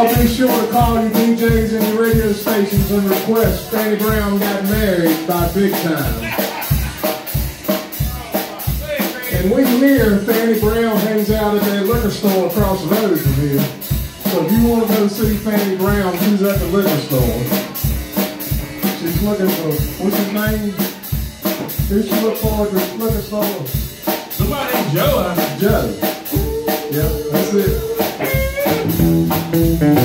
Y'all be sure to call your DJs and your radio stations and request Fannie Brown got married by BigTime. And we hear Fannie Brown hangs out at that liquor store across the road from here. So if you want to go see Fannie Brown, she's at the liquor store. She's looking for, what's his name? Who she look for at the liquor store? Somebody named Joe. Joe. Yep, that's it. Does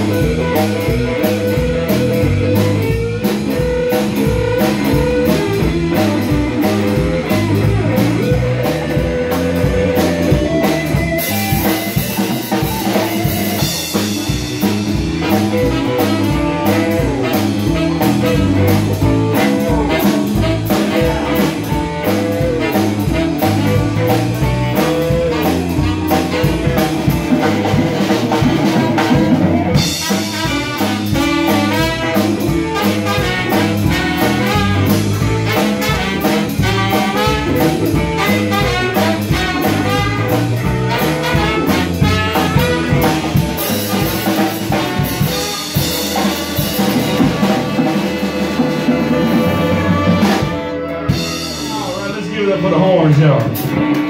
All right, it for the horns, y'all.